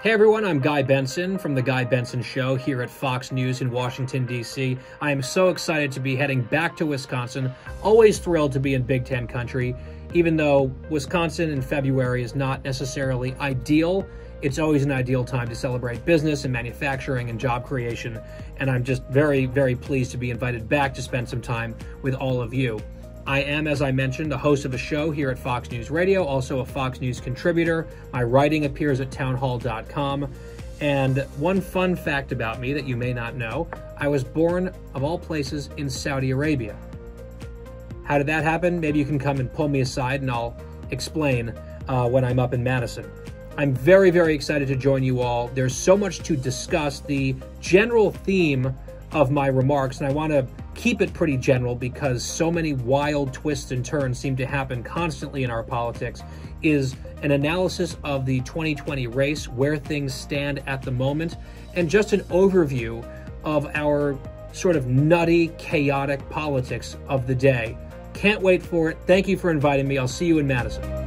Hey everyone, I'm Guy Benson from The Guy Benson Show here at Fox News in Washington, D.C. I am so excited to be heading back to Wisconsin. Always thrilled to be in Big Ten country, even though Wisconsin in February is not necessarily ideal. It's always an ideal time to celebrate business and manufacturing and job creation. And I'm just very, very pleased to be invited back to spend some time with all of you. I am, as I mentioned, the host of a show here at Fox News Radio, also a Fox News contributor. My writing appears at townhall.com. And one fun fact about me that you may not know I was born, of all places, in Saudi Arabia. How did that happen? Maybe you can come and pull me aside and I'll explain uh, when I'm up in Madison. I'm very, very excited to join you all. There's so much to discuss. The general theme of my remarks, and I want to keep it pretty general because so many wild twists and turns seem to happen constantly in our politics, is an analysis of the 2020 race, where things stand at the moment, and just an overview of our sort of nutty, chaotic politics of the day. Can't wait for it. Thank you for inviting me. I'll see you in Madison.